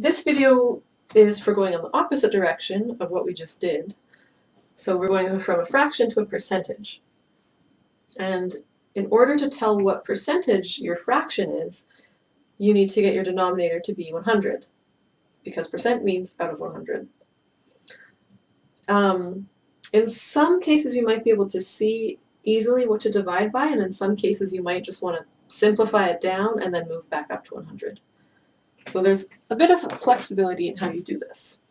This video is for going in the opposite direction of what we just did. So we're going from a fraction to a percentage. And in order to tell what percentage your fraction is, you need to get your denominator to be 100, because percent means out of 100. Um, in some cases you might be able to see easily what to divide by, and in some cases you might just want to simplify it down and then move back up to 100. So there's a bit of flexibility in how you do this.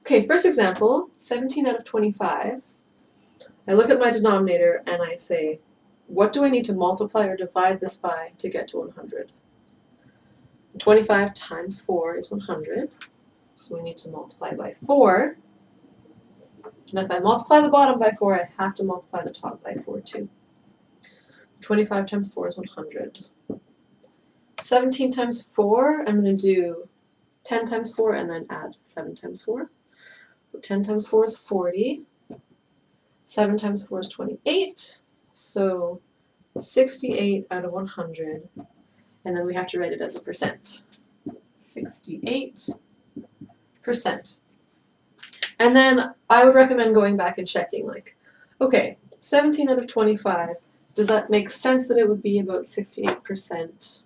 Okay, first example, 17 out of 25. I look at my denominator and I say, what do I need to multiply or divide this by to get to 100? 25 times 4 is 100, so we need to multiply by 4. And if I multiply the bottom by 4, I have to multiply the top by 4 too. 25 times 4 is 100. 17 times 4, I'm going to do 10 times 4 and then add 7 times 4. So 10 times 4 is 40. 7 times 4 is 28. So 68 out of 100. And then we have to write it as a percent. 68 percent. And then I would recommend going back and checking like, okay, 17 out of 25, does that make sense that it would be about 68%?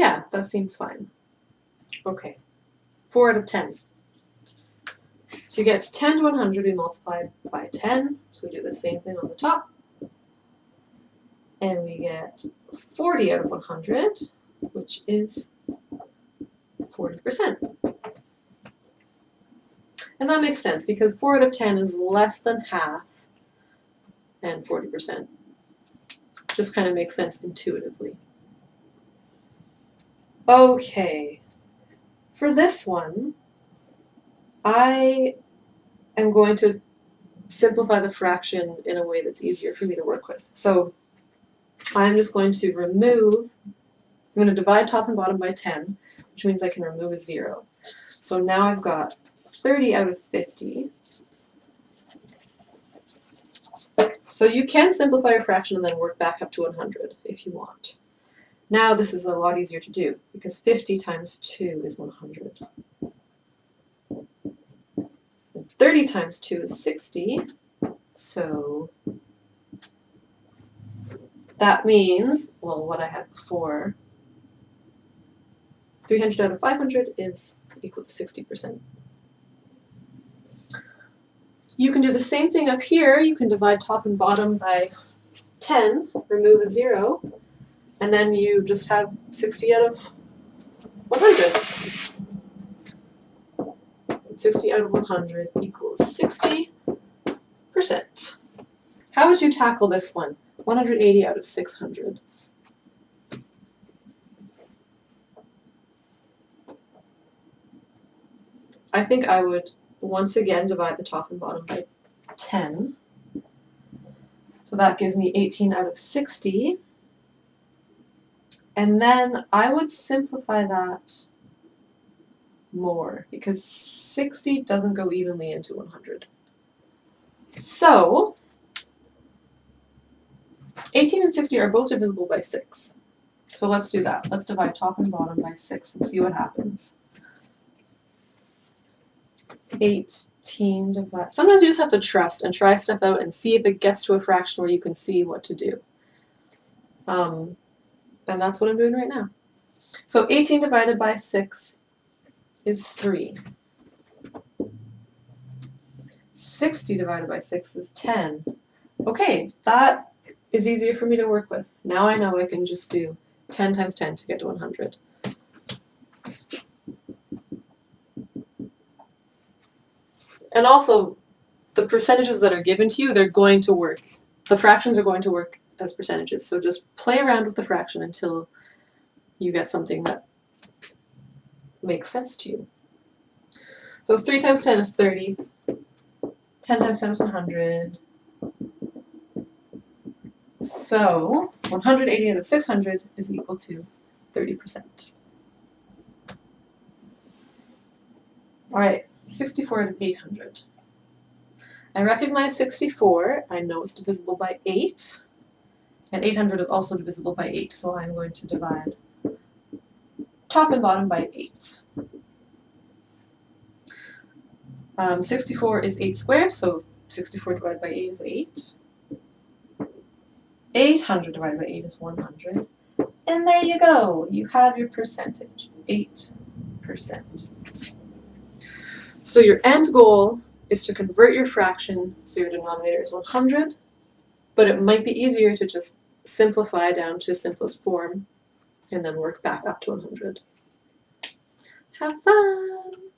Yeah, that seems fine. Okay, 4 out of 10. So you get 10 to 100, we multiply by 10. So we do the same thing on the top. And we get 40 out of 100, which is 40%. And that makes sense because 4 out of 10 is less than half and 40%. Just kind of makes sense intuitively. Okay, for this one, I am going to simplify the fraction in a way that's easier for me to work with. So I'm just going to remove, I'm going to divide top and bottom by 10, which means I can remove a 0. So now I've got 30 out of 50. So you can simplify your fraction and then work back up to 100 if you want. Now this is a lot easier to do because 50 times 2 is 100. 30 times 2 is 60. So that means, well, what I had before, 300 out of 500 is equal to 60%. You can do the same thing up here. You can divide top and bottom by 10, remove a 0, and then you just have 60 out of 100. 60 out of 100 equals 60%. How would you tackle this one? 180 out of 600. I think I would once again divide the top and bottom by 10. So that gives me 18 out of 60. And then I would simplify that more because 60 doesn't go evenly into 100. So 18 and 60 are both divisible by 6. So let's do that. Let's divide top and bottom by 6 and see what happens. 18 divided. Sometimes you just have to trust and try stuff out and see if it gets to a fraction where you can see what to do. Um, and that's what I'm doing right now. So 18 divided by 6 is 3. 60 divided by 6 is 10. Okay, that is easier for me to work with. Now I know I can just do 10 times 10 to get to 100. And also, the percentages that are given to you, they're going to work. The fractions are going to work as percentages. So just play around with the fraction until you get something that makes sense to you. So 3 times 10 is 30. 10 times 10 is 100. So 180 out of 600 is equal to 30%. Alright, 64 out of 800. I recognize 64. I know it's divisible by 8. And 800 is also divisible by 8, so I'm going to divide top and bottom by 8. Um, 64 is 8 squared, so 64 divided by 8 is 8. 800 divided by 8 is 100. And there you go, you have your percentage, 8%. So your end goal is to convert your fraction so your denominator is 100, but it might be easier to just simplify down to simplest form and then work back up to 100. Have fun!